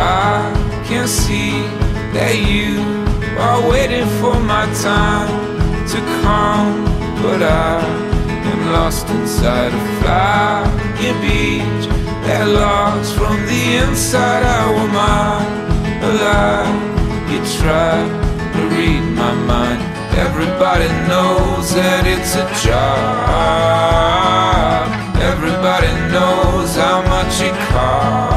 I can see that you are waiting for my time to come, but I am lost inside a flying beach that logs from the inside. How am I alive? You try to read my mind. Everybody knows that it's a job. Everybody knows how much it costs.